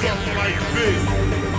something like this.